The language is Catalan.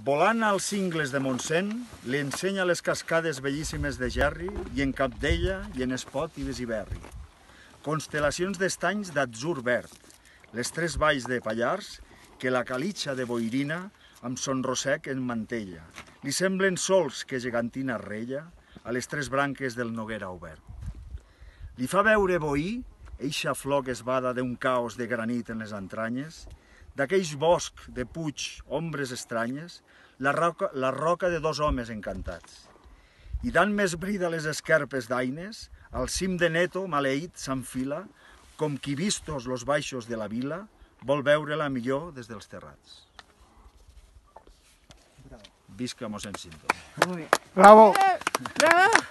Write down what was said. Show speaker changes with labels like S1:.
S1: Volant als cingles de Montsent, li ensenya les cascades bellíssimes de Gerri i en Capdella i en Espot i Besiberri. Constel·lacions d'estanys d'atzur verd, les tres valls de Pallars, que la calitxa de Boirina amb son rosec en mantella. Li semblen sols que gegantina rella a les tres branques del Noguera obert. Li fa veure boí, eixa flor que es bada d'un caos de granit en les entranyes, d'aqueix bosc de puig, ombres estranyes, la roca, la roca de dos homes encantats. I dant més brida les esquerpes d'aines, al cim de Neto, maleït, s'enfila, com qui vistos los baixos de la vila, vol veure-la millor des dels terrats. Visca mossèn Cinto.
S2: Bravo!
S3: Bravo!